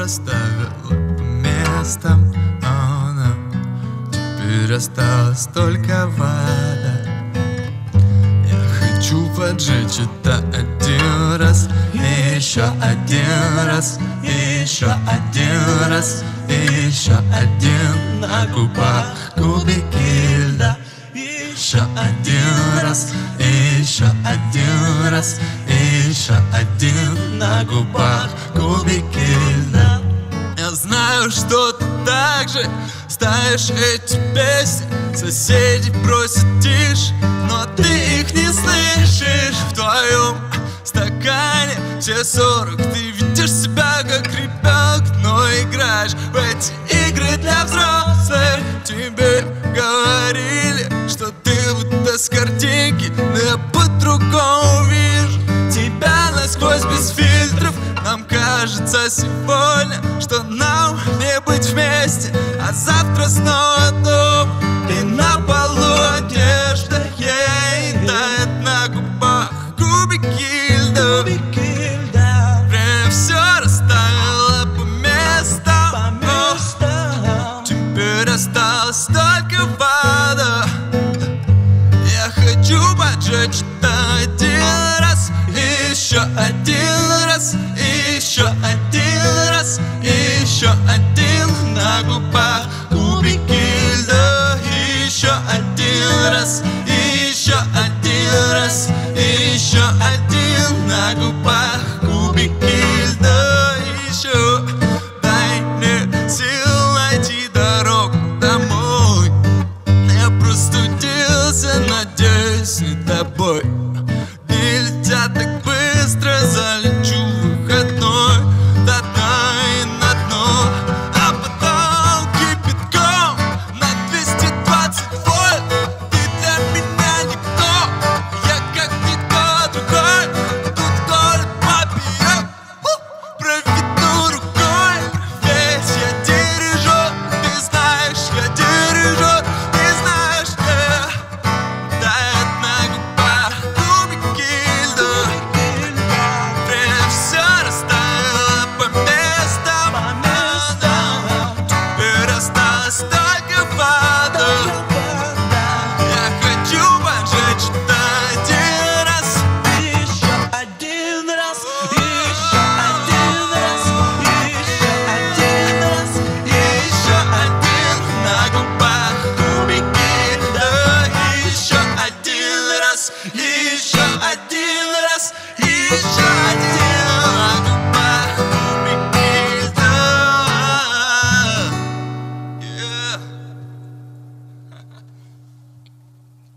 расставила по местам no. Теперь осталась только вода Я хочу поджечь это один раз еще один раз еще один раз еще один на губах кубики льда еще один раз, еще один раз, еще один на губах кубики так же ставишь эти песни. Соседи просят тише, но ты их не слышишь. В твоем стакане все сорок. Ты видишь себя как ребенок, но играешь в эти игры для взрослых. Тебе говорили, что ты будто с картинки Но я по-другому вижу тебя насквозь без фильтров. Нам кажется сегодня, что нам быть вместе А завтра снова дома и на полу одежда Ей тает на губах. Кубики льда Время все расставило по местам. О, Теперь осталась только вода. Я хочу поджечь один раз еще один раз еще один раз еще один на губах кубики льда еще один раз еще один раз еще один на губах кубики льда Еще дай мне сил найти дорогу домой я простудился, надеюсь, не тобой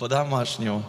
по-домашнему.